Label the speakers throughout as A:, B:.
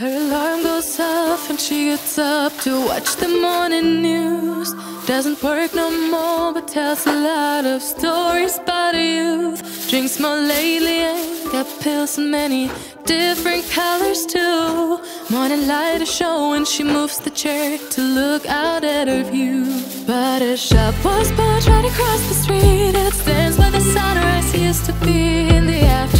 A: Her alarm goes off and she gets up to watch the morning news. Doesn't work no more, but tells a lot of stories about her youth. Drinks more lately and got pills in many different colors too. Morning light is showing, she moves the chair to look out at her view. But her shop was built right across the street, it stands where the sunrise used to be. In the afternoons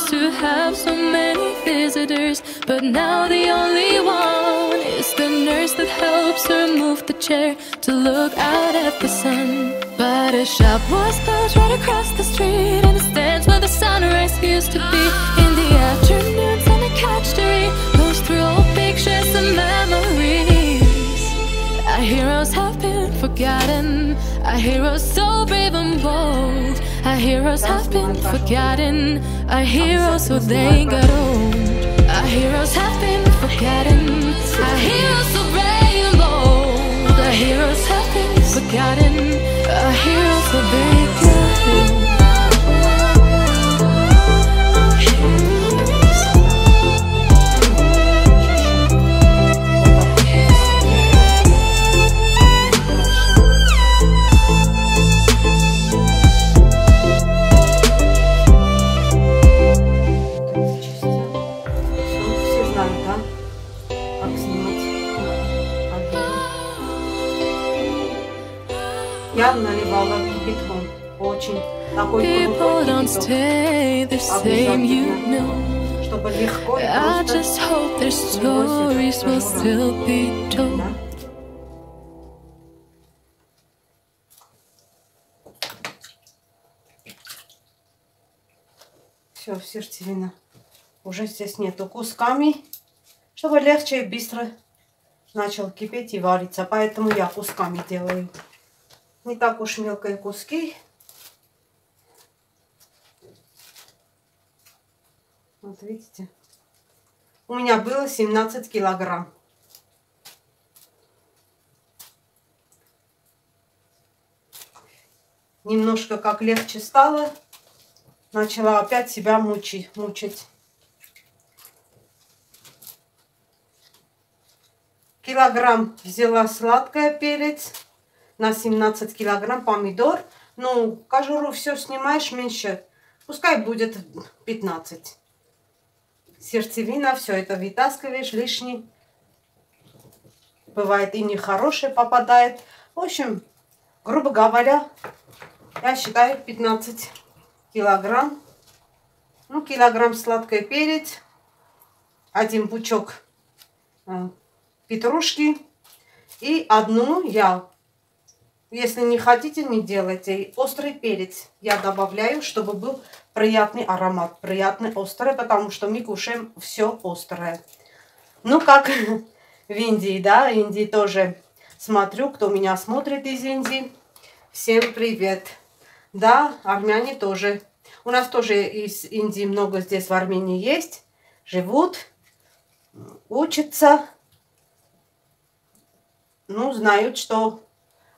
A: Used to have so many visitors, but now the only one is the nurse that helps her move the chair to look out at the sun. But a shop was built right across the street, and it stands where the sunrise used to be. In the afternoons on the couch to read, through old pictures and memories. Our heroes have been forgotten. Our heroes so brave and bold. Our heroes have been forgotten. Our heroes so they got old. Our heroes have been forgotten. Our heroes so brave and bold. Our heroes have been forgotten. Our heroes so they same, you know.
B: Чтобы легко и
A: I just hope their stories will still be told.
B: Все, сердцевина. Уже здесь нету кусками, чтобы легче и быстро начал кипеть и вариться. Поэтому я кусками делаю. Не так уж мелкие куски. Вот видите. У меня было 17 килограмм. Немножко как легче стало, начала опять себя мучить. мучить. Килограмм взяла сладкое перец, на 17 килограмм помидор. Ну, кожуру все снимаешь меньше, пускай будет 15. Сердцевина, все это вытаскиваешь лишний. Бывает и нехорошее попадает. В общем, грубо говоря, я считаю 15 килограмм. Ну, килограмм сладкой перец, один пучок э, петрушки и одну я. Если не хотите, не делайте. Острый перец я добавляю, чтобы был приятный аромат, приятный острый, потому что мы кушаем все острое. Ну, как в Индии, да, в Индии тоже смотрю, кто меня смотрит из Индии. Всем привет. Да, армяне тоже. У нас тоже из Индии много здесь в Армении есть. Живут, учатся. Ну, знают, что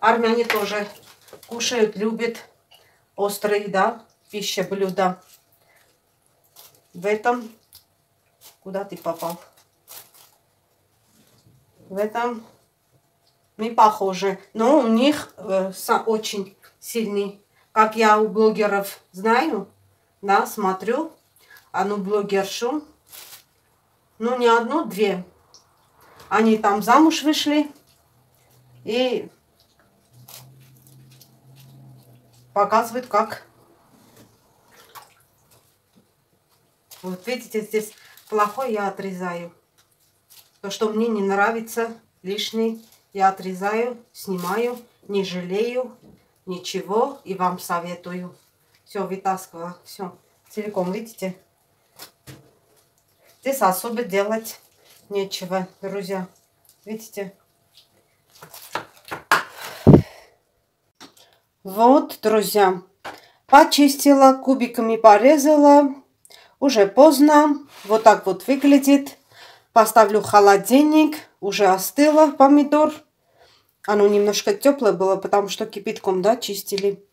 B: армяне тоже кушают, любят острые, да, пища, блюда. В этом... Куда ты попал? В этом мы похожи. Но у них э, очень сильный. Как я у блогеров знаю, да, смотрю. Одну блогершу. Ну, не одну, две. Они там замуж вышли. И показывает, как... Вот видите, здесь плохой я отрезаю. То, что мне не нравится, лишний, я отрезаю, снимаю, не жалею ничего и вам советую. Все, вытаскивала, все, целиком, видите? Здесь особо делать нечего, друзья. Видите? Вот, друзья, почистила, кубиками порезала. Уже поздно. Вот так вот выглядит. Поставлю холодильник. Уже остыло помидор. Оно немножко теплое было, потому что кипятком, да, чистили.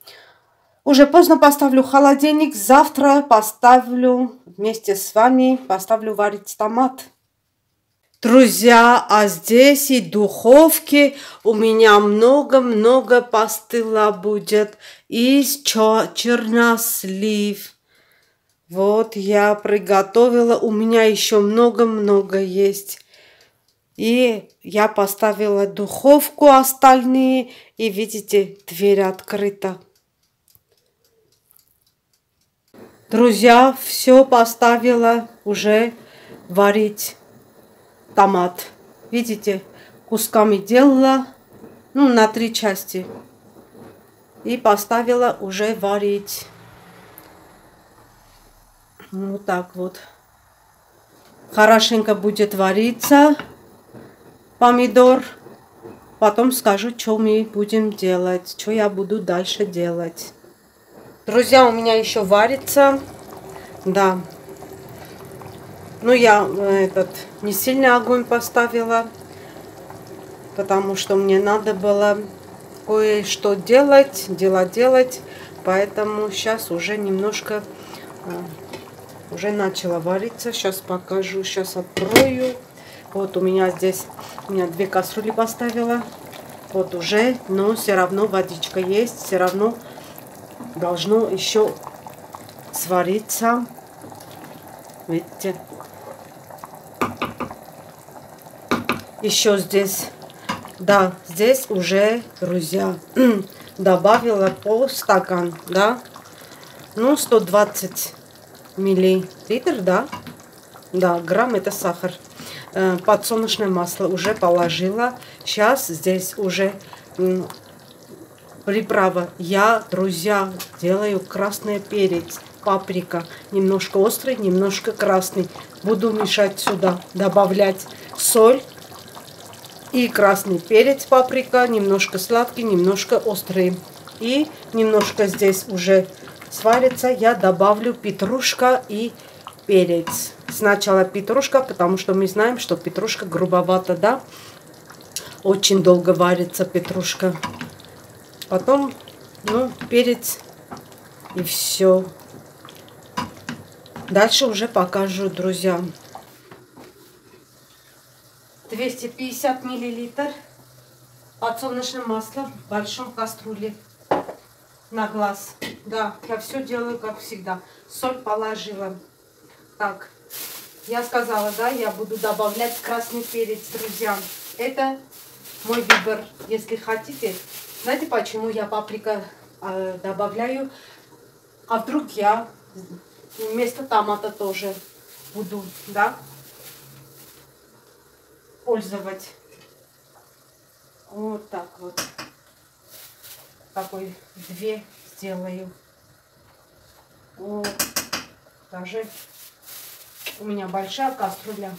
B: Уже поздно поставлю холодильник. Завтра поставлю вместе с вами, поставлю варить томат. Друзья, а здесь и духовки у меня много-много постыла будет из чернослив. Вот я приготовила, у меня еще много-много есть. И я поставила духовку остальные, и видите, дверь открыта. Друзья, все поставила уже варить томат. Видите, кусками делала, ну, на три части. И поставила уже варить. Вот так вот. Хорошенько будет вариться помидор. Потом скажу, что мы будем делать, что я буду дальше делать. Друзья, у меня еще варится. Да. Ну, я э, этот не сильный огонь поставила, потому что мне надо было кое-что делать, дела делать. Поэтому сейчас уже немножко, э, уже начала вариться. Сейчас покажу, сейчас открою. Вот у меня здесь, у меня две кастрюли поставила. Вот уже, но все равно водичка есть, все равно должно еще свариться. Видите? Еще здесь, да, здесь уже, друзья, добавила пол стакан, да, ну, 120 миллилитр, да, да, грамм это сахар. Э, подсолнечное масло уже положила. Сейчас здесь уже приправа. Я, друзья, делаю красный перец, паприка. Немножко острый, немножко красный. Буду мешать сюда, добавлять соль и красный перец, паприка. Немножко сладкий, немножко острый. И немножко здесь уже сварится. Я добавлю петрушка и перец. Сначала петрушка, потому что мы знаем, что петрушка грубовато, да? Очень долго варится петрушка. Потом, ну, перец и все. Дальше уже покажу, друзья. 250 миллилитр подсолнечное масло в большом кастрюле на глаз. Да, я все делаю как всегда. Соль положила. Так, я сказала, да, я буду добавлять красный перец, друзья. Это мой выбор. Если хотите, знаете, почему я паприка э, добавляю? А вдруг я вместо томата тоже буду, да, пользовать. Вот так вот. Такой две сделаю. Вот. Даже у меня большая кастрюля.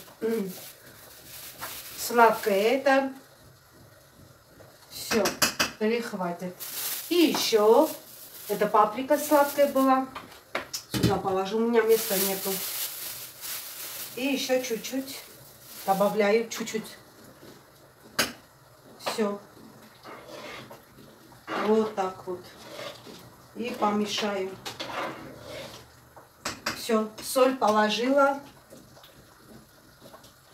B: Сладкое это. Все, или хватит. И еще, это паприка сладкая была. Сюда положу, у меня места нету. И еще чуть-чуть добавляю, чуть-чуть. Все. Вот так вот. И помешаю. Все, соль положила,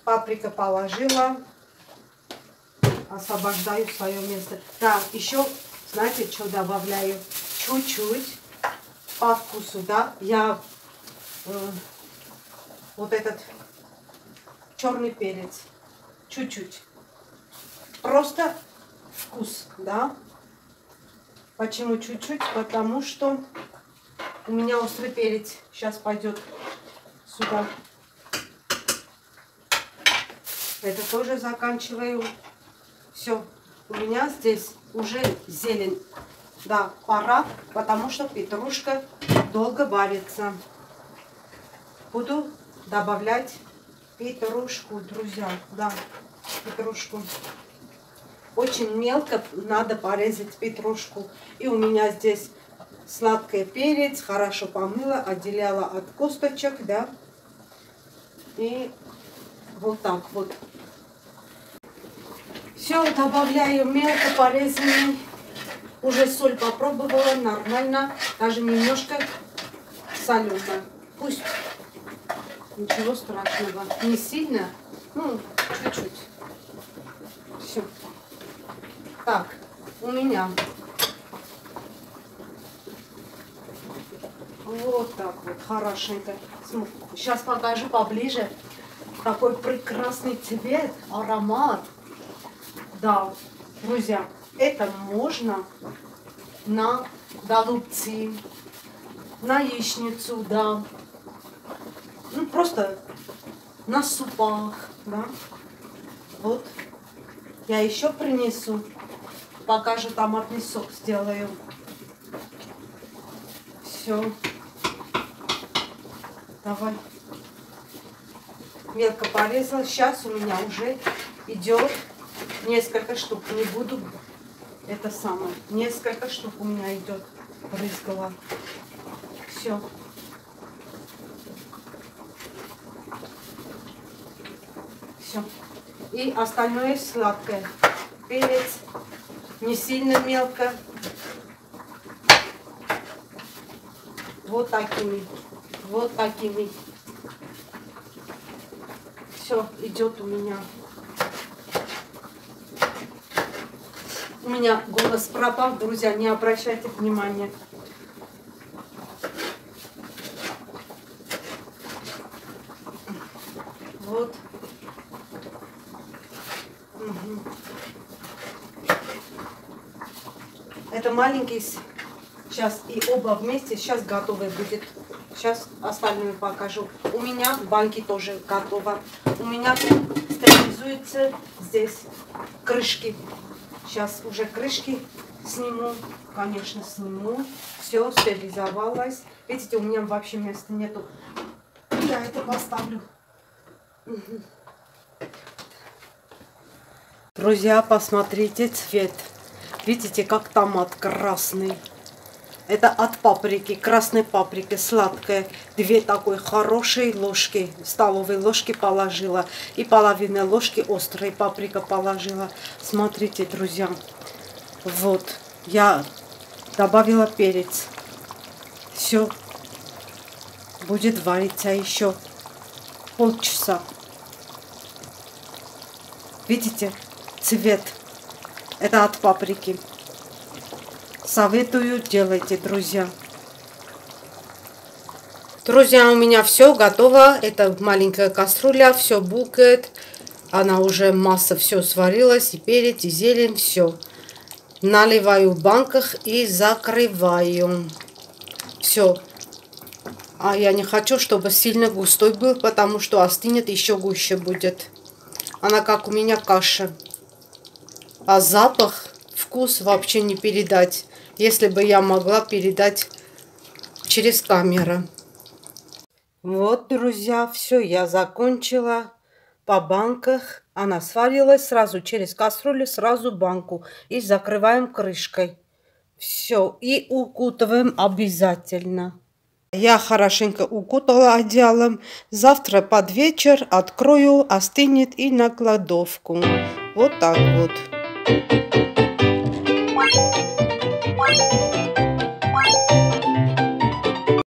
B: паприка положила, освобождаю свое место. Да, еще, знаете, что добавляю? Чуть-чуть по вкусу, да, я э, вот этот черный перец, чуть-чуть, просто вкус, да, Почему чуть-чуть? Потому что у меня острый перец сейчас пойдет сюда. Это тоже заканчиваю. Все, у меня здесь уже зелень. Да, пора, потому что петрушка долго варится. Буду добавлять петрушку, друзья. Да, петрушку. Очень мелко надо порезать петрушку. И у меня здесь сладкий перец, хорошо помыла, отделяла от косточек, да. И вот так вот. Все, добавляю мелко порезанный. Уже соль попробовала, нормально. Даже немножко соленая. Пусть ничего страшного. Не сильно, ну, чуть-чуть. Все. Так, у меня вот так вот, хорошенько. Сейчас покажу поближе. Такой прекрасный цвет, аромат. Да, друзья, это можно на голубцы, на яичницу, да. Ну, просто на супах, да. Вот. Я еще принесу. Пока же томатный сок сделаю. Все. Давай. Мелко порезала. Сейчас у меня уже идет несколько штук. Не буду это самое. Несколько штук у меня идет. Брызгала. Все. Все. И остальное сладкое. Перец не сильно мелко. Вот такими, вот такими. Все идет у меня. У меня голос пропал, друзья, не обращайте внимания. Вот. Это маленький сейчас и оба вместе сейчас готовы будет. Сейчас остальное покажу. У меня в банке тоже готово. У меня стерилизуется здесь крышки. Сейчас уже крышки сниму. Конечно, сниму. Все стерилизовалось. Видите, у меня вообще места нету. Я это поставлю. Друзья, посмотрите цвет. Видите, как томат красный. Это от паприки, красной паприки, сладкая. Две такой хорошие ложки, столовые ложки положила. И половина ложки острой паприка положила. Смотрите, друзья. Вот, я добавила перец. Все. Будет вариться еще полчаса. Видите, цвет. Это от паприки. Советую, делайте, друзья. Друзья, у меня все готово. Это маленькая кастрюля, все букет. Она уже масса все сварилась, и перец, и зелень, все. Наливаю в банках и закрываю. Все. А я не хочу, чтобы сильно густой был, потому что остынет, еще гуще будет. Она как у меня каша. А запах, вкус вообще не передать, если бы я могла передать через камеру. Вот, друзья, все, я закончила по банках. Она сварилась сразу через кастрюлю, сразу банку. И закрываем крышкой. Все, и укутываем обязательно. Я хорошенько укутала одеялом. Завтра под вечер открою, остынет и на кладовку. Вот так вот. Thank you.